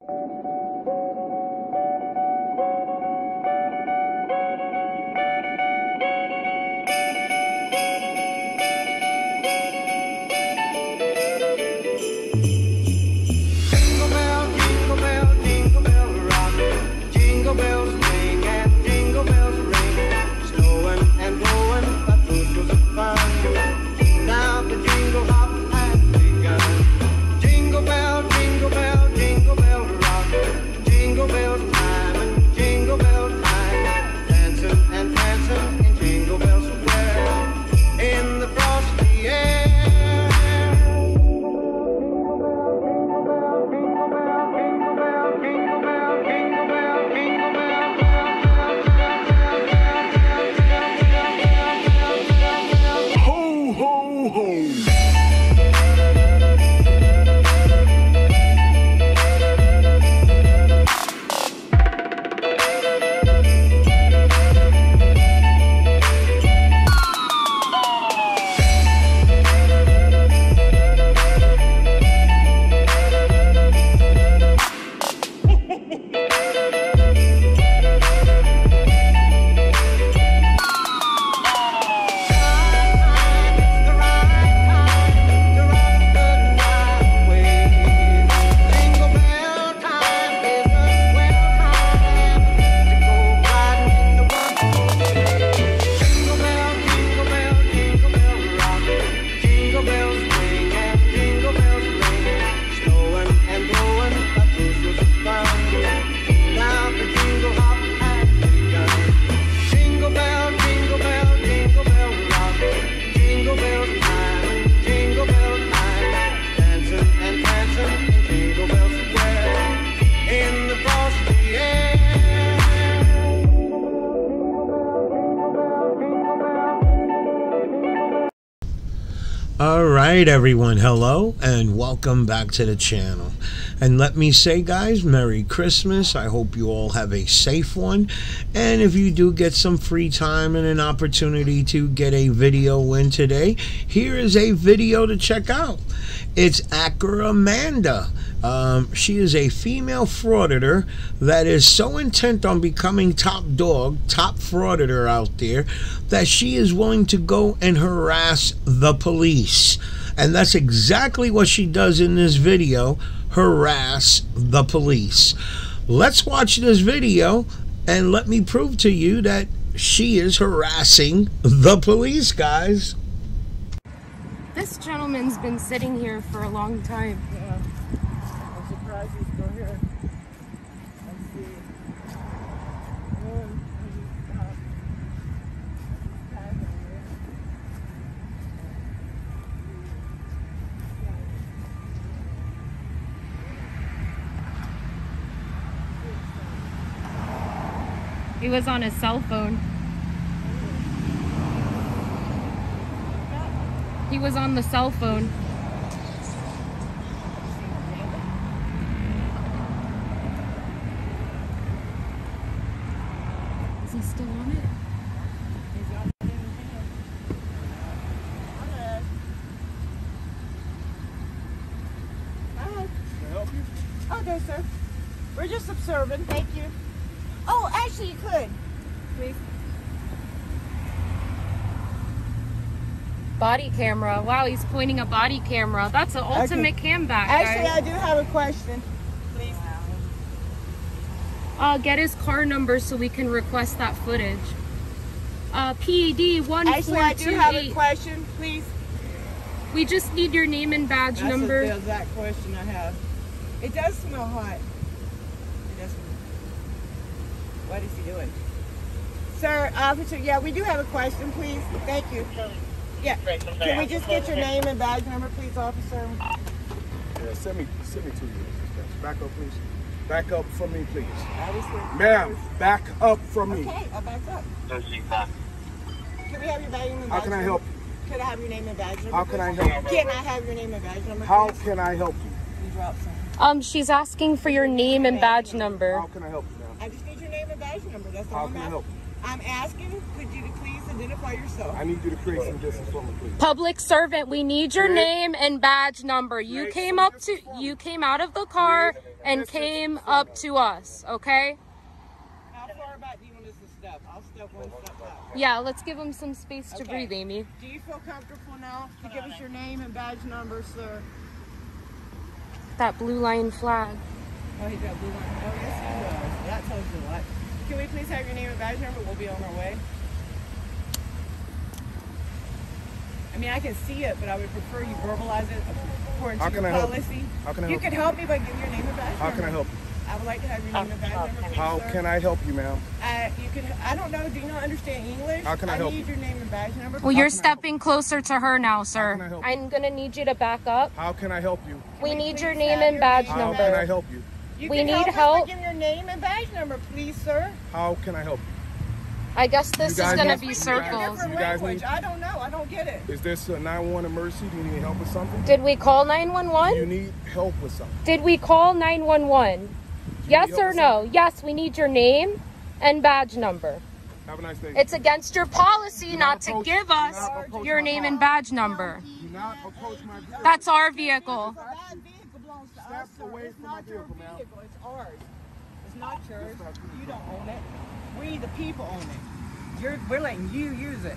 フォークボール」right, everyone. Hello and welcome back to the channel. And let me say, guys, Merry Christmas. I hope you all have a safe one. And if you do get some free time and an opportunity to get a video in today, here is a video to check out. It's Acker Amanda. Um, she is a female frauditor that is so intent on becoming top dog, top frauditor out there, that she is willing to go and harass the police. And that's exactly what she does in this video harass the police. Let's watch this video and let me prove to you that she is harassing the police, guys. This gentleman's been sitting here for a long time. Yeah. I'm surprised he's still here. Let's see. One, He was on his cell phone. He was on the cell phone. Is he still on it? Hi. Can help you? Okay, sir. We're just observing. Thank you. Oh, actually, you could. Please. Body camera. Wow, he's pointing a body camera. That's an ultimate cam back, Actually, guys. I do have a question. Please. Uh, get his car number so we can request that footage. Uh, PED one Actually, I do have a question, please. We just need your name and badge That's number. the exact question I have. It does smell hot. It does smell. What is he doing? Sir, officer, yeah, we do have a question, please. Thank you. Yeah. Can we just get your name and badge number, please, officer? Yeah, send me, send me two years. Back up, please. Back up from me, please. Ma'am, back up from me. Okay, I'll back up. Can we have your badge and badge How can I number? help? Can I have your name and badge number? How can I please? help? Can I have your name and badge number? How can I help you? You dropped some. Um, she's asking for your name and badge number. How can I help you, ma'am? I just need your name and badge number. That's all How I'm can I asking. help I'm asking, could you please identify yourself? I need you to create some distance for me, please. Public servant, we need your Create- name and badge number. You create came some up to you came out of the car Create and distance came for up to us, okay? How far back do you want us to step? I'll step one step back. Yeah, let's give him some space to Okay. breathe, Amy. Do you feel comfortable now to give us your name and badge number, sir? That blue line flag. Oh, he's got blue line. Oh, yes, he does. That tells you a lot. Can we please have your name and badge number? We'll be on our way. I mean, I can see it, but I would prefer you verbalize it according How to can your I help you? policy. How can I help you help could help me by giving your name and badge How number. can I help you? I would like to have your name and badge number, please, How sir. can I help you, ma'am? Uh, you can. I don't know. Do you not understand English? How can I help need you? your name and badge number. Well, How you're can I help stepping closer to her now, How can I sir. help? I'm gonna need you to back up. How can I help you? We we need your name and badge name? How number. can I help you? You we can need help us help. giving your name and badge number, please, sir. How can I help? I guess this is gonna be circles. Different You guys need- I don't know. I don't get it. Is this a 911 emergency? Do you need help with something? Did we call Do you need help with something? Did we call 911? Yes or no? something? Yes, we need your name and badge number. Have a nice day. It's against your policy Do not not to give us your name car. and badge number. Do not approach my vehicle. That's our vehicle. That vehicle belongs Step us, away It's from my not your vehicle, ma'am. It's ours. It's not yours. You don't own it. We, the people, own it. You're, we're letting you use it.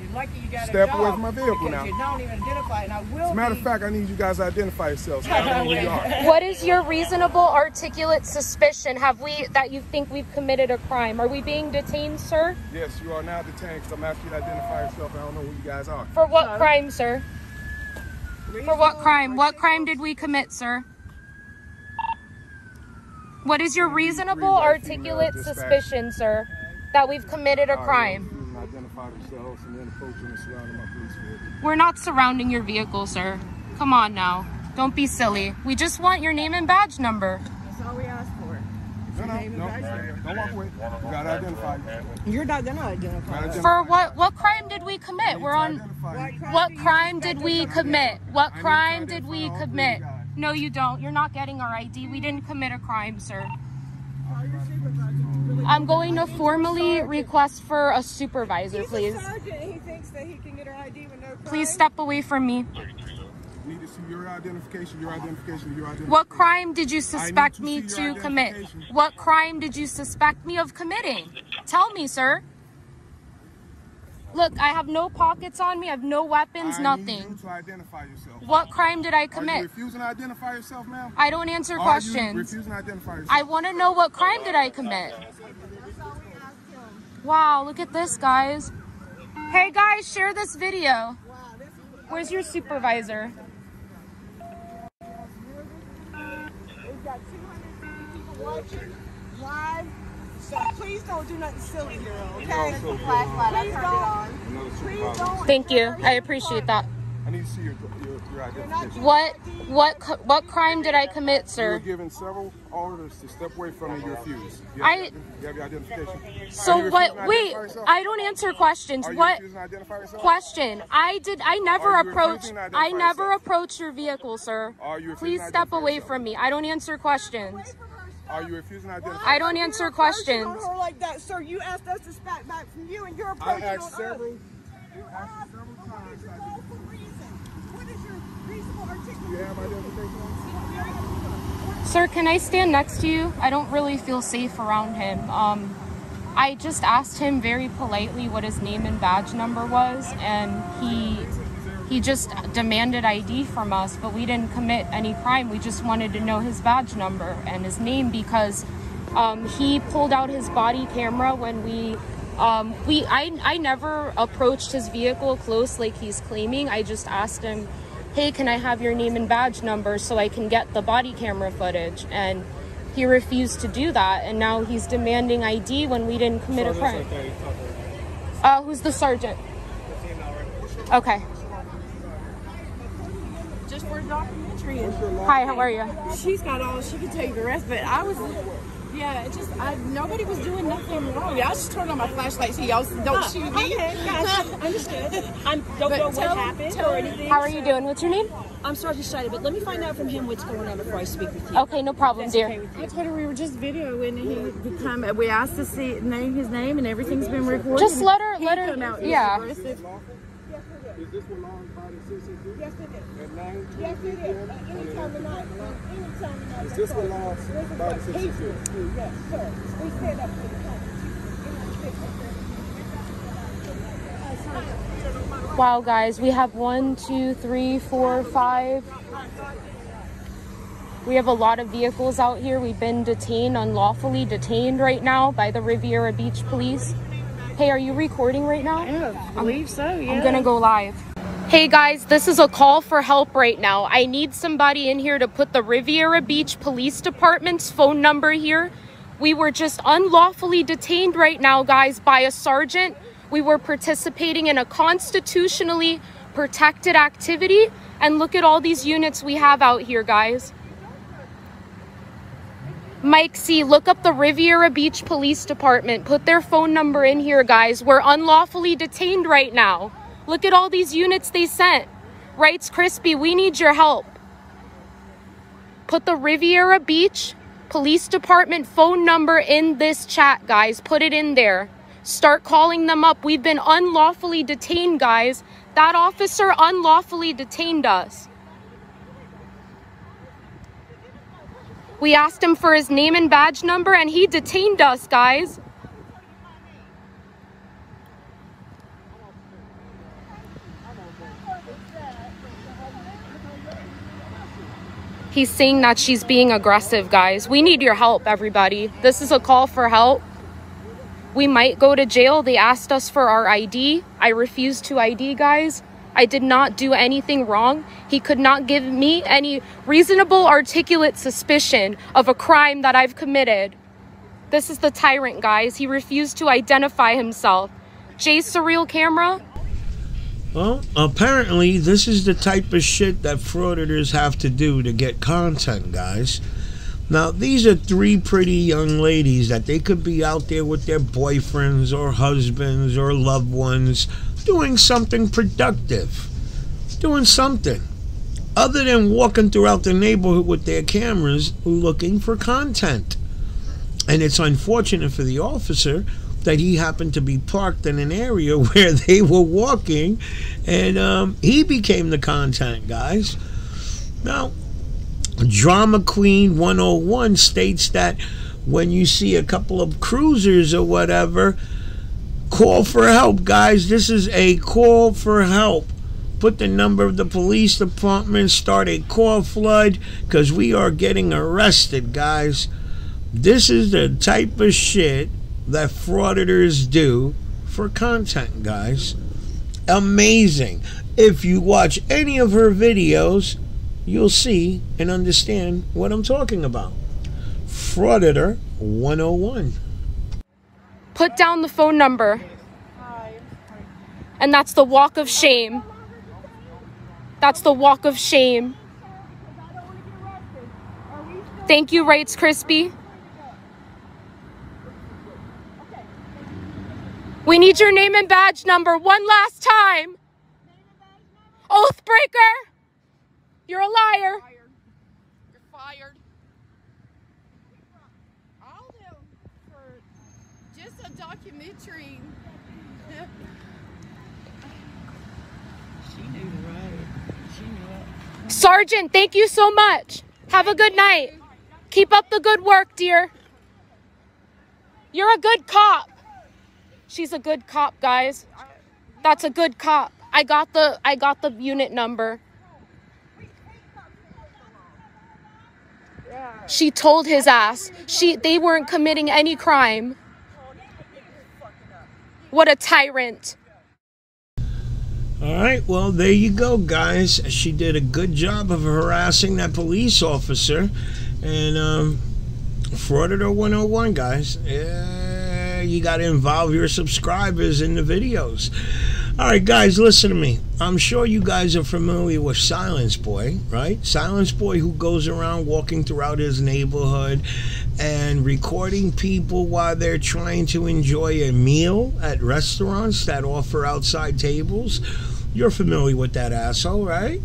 You're lucky you got Step a job away from my vehicle now. you don't even identify. And I will As a matter of fact, I need you guys to identify yourselves. so I know who you are. What is your reasonable articulate suspicion have we that you think we've committed a crime? Are we being detained, sir? Yes, you are now detained because I'm asking you to identify yourself. I don't know who you guys are. For what crime, sir? For what crime? What crime did we commit, sir? What is your reasonable articulate suspicion, sir, that we've committed a crime? you can Identify themselves and then approaching and surrounding my police vehicle. We're not surrounding your vehicle, sir. Come on now. Don't be silly. We just want your name and badge number. That's all we asked for. No, no, name and no. badge Don't walk away. You gotta identify. You You're not gonna identify. gotta us. identify. For what what crime did we commit? We're on What crime did we commit? What I need to crime did we commit? Guys. No, you don't. You're not getting our ID. We didn't commit a crime, sir. Call your supervisor. You really I'm going to formally request for a supervisor, please. a sergeant. and He thinks that he can get our ID with no crime. Please step away from me. Need to see your identification, your identification, your identification. What crime did you suspect to me to commit? What crime did you suspect me of committing? Tell me, sir. Look, I have no pockets on me. I have no weapons, I Need nothing. you to identify yourself. What crime did I Are you commit? refusing to identify yourself, ma'am? I don't answer Are you questions. refusing to identify yourself? I want to know what crime did I commit? Wow, look at this, guys. Hey, guys, share this video. Where's your supervisor? We've got 250 people watching live. So please don't do nothing silly here, okay? also flashlight. I good. turned it on. Please don't. Thank you. I appreciate that. I need to see your, your, your identification. What what what crime did I commit, sir? You were sir? given several orders to step away from me. You refused. You I- you have your identification. So you what? Wait. I don't answer questions. Are you What refusing to identify yourself? question? I did. I never Are you approached. I never yourself? approached your vehicle, sir. Are you Please step away yourself? from me. I don't answer questions. Are you refusing to identify I don't answer approaching questions. on her like that, sir. You asked us to spat back from you, and you're I approaching on asked us. You What asked several is times. your lawful reason? What is your reasonable articulation? you have identification? Sir, can I stand next to you? I don't really feel safe around him. Um, I just asked him very politely what his name and badge number was, and he he just demanded ID from us, but we didn't commit any crime. We just wanted to know his badge number and his name because um, he pulled out his body camera when we. Um, we I, I never approached his vehicle close like he's claiming. I just asked him, "Hey, can I have your name and badge number so I can get the body camera footage?" And he refused to do that, and now he's demanding ID when we didn't commit a crime. Uh, who's the sergeant? Okay. Just for a documentary. And Hi, how are you? she's got all she can tell you the rest, but I was. Yeah, it just I nobody was doing nothing wrong. Y'all just turned on my flashlight so y'all don't ah, shoot me. Okay, gotcha. Understood. I don't But know tell- what happened tell or anything. How are you doing? What's your name? I'm Sergeant Schneider, but let me find out from him what's going on before I speak with you. Okay, no problem, That's dear. okay. I told her we were just videoing and he become. We asked to see name his name and everything's been recorded. Just let her- He let her- come out yeah. Arrested. Is this what law abiding citizens do? Yes, it is. At nine, Yes, it is. At any time of night. Any time of night. Is this what law This is abiding citizens do. Yes, sir. We stand up for the country. Wow, guys, we have one, two, three, four, five. We have a lot of vehicles out here. We've been detained, unlawfully detained right now by the Riviera Beach Police. Hey, are you recording right now? Yeah, I believe so. Yeah. I'm gonna go live. Hey guys, this is a call for help right now. I need somebody in here to put the Riviera Beach Police Department's phone number here. We were just unlawfully detained right now, guys, by a sergeant. We were participating in a constitutionally protected activity. And look at all these units we have out here, guys. Mike C, look up the Riviera Beach Police Department. Put their phone number in here, guys. We're unlawfully detained right now. Look at all these units they sent. Rights Crispy, we need your help. Put the Riviera Beach Police Department phone number in this chat, guys. Put it in there. Start calling them up. We've been unlawfully detained, guys. That officer unlawfully detained us. We asked him for his name and badge number, and he detained us, guys. He's saying that she's being aggressive, guys. We need your help, everybody. This is a call for help. We might go to jail. They asked us for our ID. I refused to ID, guys. I did not do anything wrong. He could not give me any reasonable, articulate suspicion of a crime that I've committed. This is the tyrant, guys. He refused to identify himself. Jay's surreal camera. Well, apparently, this is the type of shit that frauditors have to do to get content, guys. Now, these are three pretty young ladies that they could be out there with their boyfriends or husbands or loved ones doing something productive. Doing something. Other than walking throughout the neighborhood with their cameras looking for content. And it's unfortunate for the officer that he happened to be parked in an area where they were walking and um, he became the content guys now drama queen 101 states that when you see a couple of cruisers or whatever call for help guys this is a call for help put the number of the police department start a call flood because we are getting arrested guys this is the type of shit that frauditors do for content, guys. Amazing. If you watch any of her videos, you'll see and understand what I'm talking about. Frauditor 101. Put down the phone number. And that's the walk of shame. That's the walk of shame. Thank you, Rights Crispy. We need your name and badge number one last time. Oathbreaker! You're a liar. You're fired. All them for just a documentary. She knew right. She knew it. Sergeant, thank you so much. Have a good night. Keep up the good work, dear. You're a good cop. She's a good cop, guys. That's a good cop. I got the I got the unit number. She told his ass. She they weren't committing any crime. What a tyrant. All right, well, there you go, guys. She did a good job of harassing that police officer. And, um, Frauditor 101, guys. Yeah, you got to involve your subscribers in the videos. All right, guys, listen to me. I'm sure you guys are familiar with Silence Boy, right? Silence Boy, who goes around walking throughout his neighborhood and recording people while they're trying to enjoy a meal at restaurants that offer outside tables. You're familiar with that asshole, right?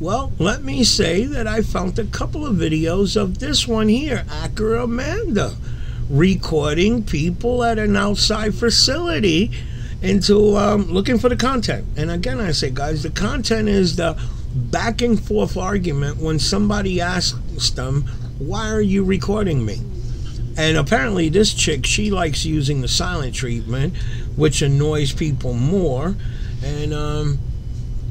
Well, let me say that I found a couple of videos of this one here, Acker Amanda, recording people at an outside facility into um, looking for the content. And again, I say, guys, the content is the back and forth argument when somebody asks them, Why are you recording me? And apparently, this chick, she likes using the silent treatment, which annoys people more. And um,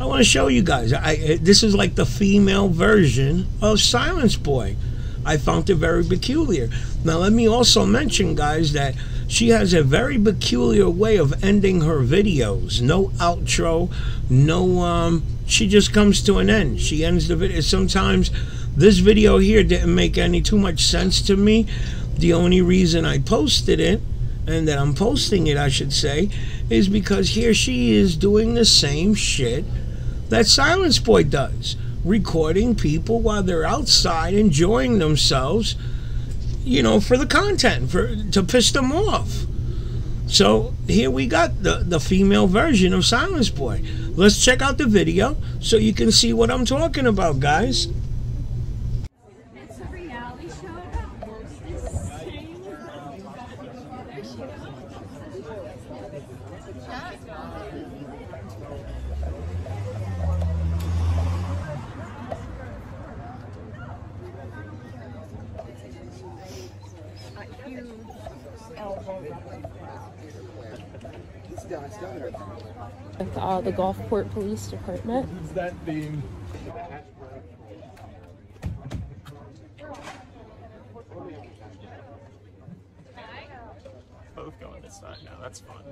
I want to show you guys. I, this is like the female version of Silence Boy. I found it very peculiar. Now, let me also mention, guys, that she has a very peculiar way of ending her videos. No outro, no, um, she just comes to an end. She ends the video. Sometimes this video here didn't make any too much sense to me. The only reason I posted it, and that I'm posting it, I should say, is because here she is doing the same shit that Silence Boy does recording people while they're outside enjoying themselves, you know, for the content, for to piss them off. So here we got the, the female version of Silence Boy. Let's check out the video so you can see what I'm talking about, guys. It's a reality show about insane. There she with uh, the Gulfport Police Department. That being both going this side now. That's fun.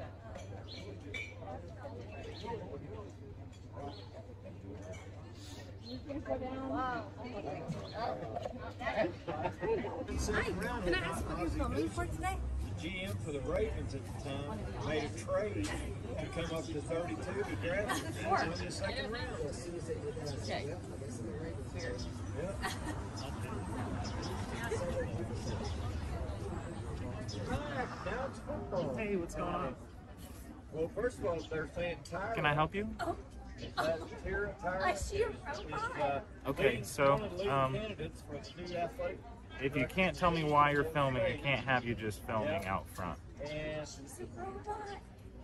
Hi, Can I ask what you're filming for today? GM for the Ravens at the time made a trade to come up to 32 to draft the Kings in the second round. Okay. Right, now it's football. Hey, what's going on? Well, first of all, they're saying Tyra. Can I help you? Uh, Tara Tyra I see your is profile. uh, Okay, leading- so, one of the leading um, candidates for the new athletic. If you can't tell me why you're filming, I can't have you just filming out front. She's a robot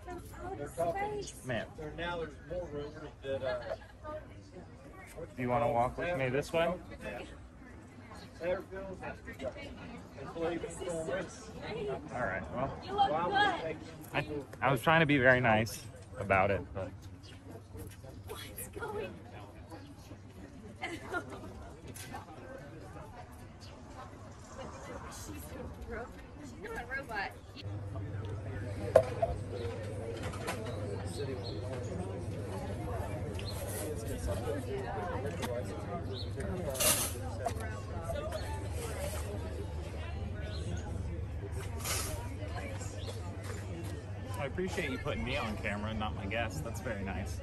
from outer space. Ma'am, now there's more rumors that. Uh, do you want to walk with me this way? Satterfield is believing it's going to race. All right. Well, You look Why would good. it take I, I was trying to be very nice about it, but What's going She's a ro- she's not a robot. I appreciate you putting me on camera not my guest. That's very nice.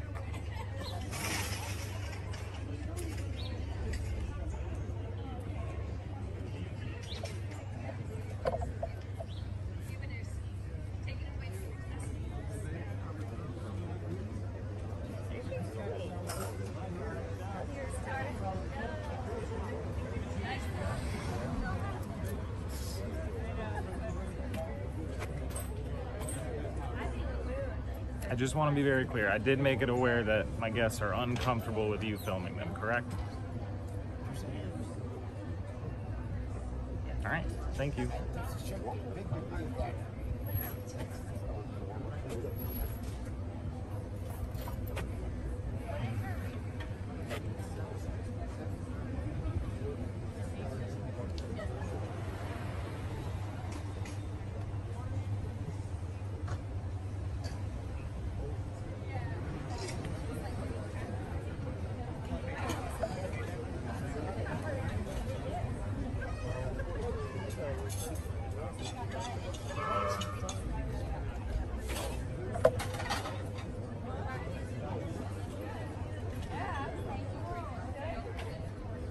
I just want to be very clear. I did make it aware that my guests are uncomfortable with you filming them, correct? All right. Thank you.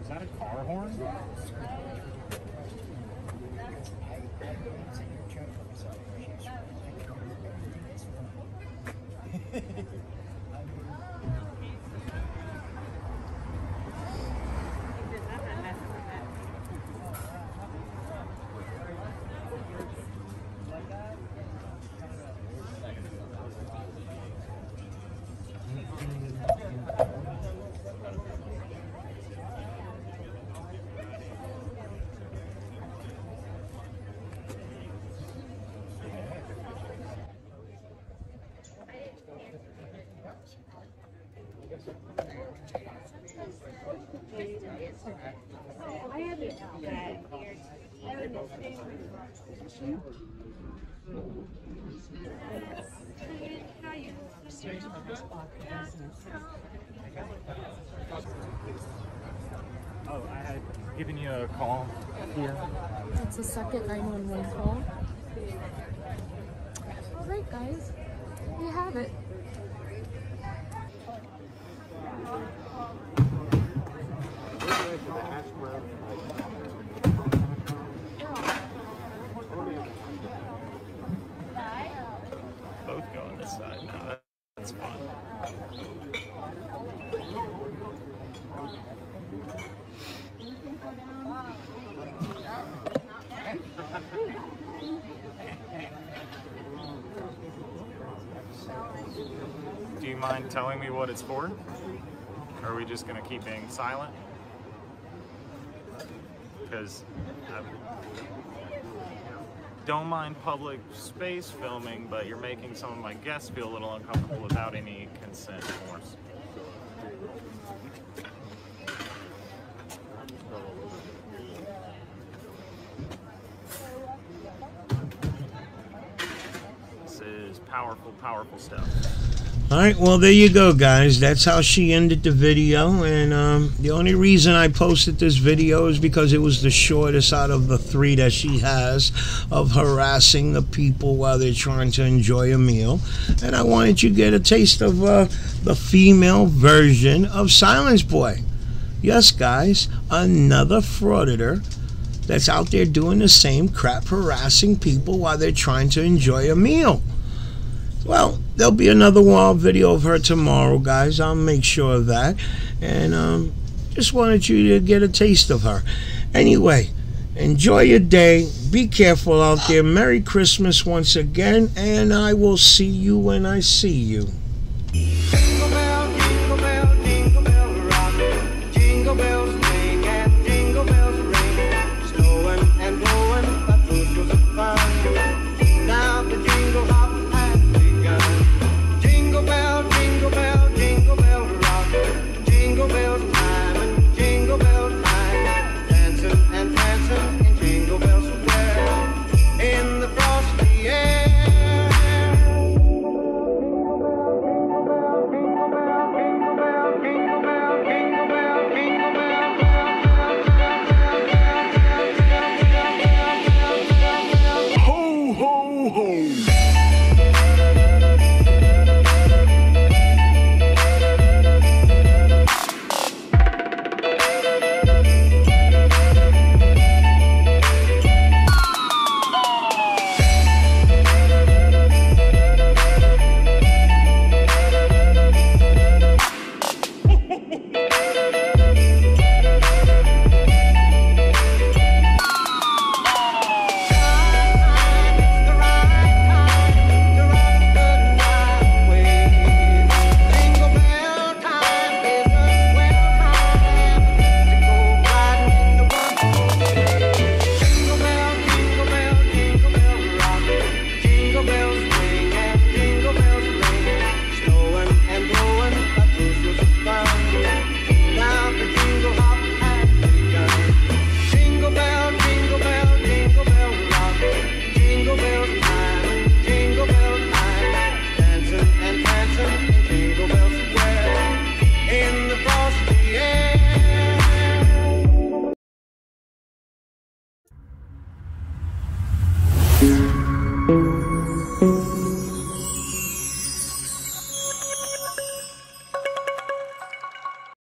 Is that a car horn? Oh, I had given you a call here. That's the second 911 call. All right, guys, we have it. Both go on this side. No, that, that's fine. Do you mind telling me what it's for? Or are we just gonna keep being silent? Because don't mind public space filming, but you're making some of my guests feel a little uncomfortable without any consent force. This is powerful, powerful stuff. All right, well, there you go, guys. That's how she ended the video. And um, the only reason I posted this video is because it was the shortest out of the three that she has of harassing the people while they're trying to enjoy a meal. And I wanted you to get a taste of uh, the female version of Silence Boy. Yes, guys, another frauditor that's out there doing the same crap, harassing people while they're trying to enjoy a meal. Well, there'll be another wild video of her tomorrow, guys. I'll make sure of that. And um, just wanted you to get a taste of her. Anyway, enjoy your day. Be careful out there. Merry Christmas once again. And I will see you when I see you.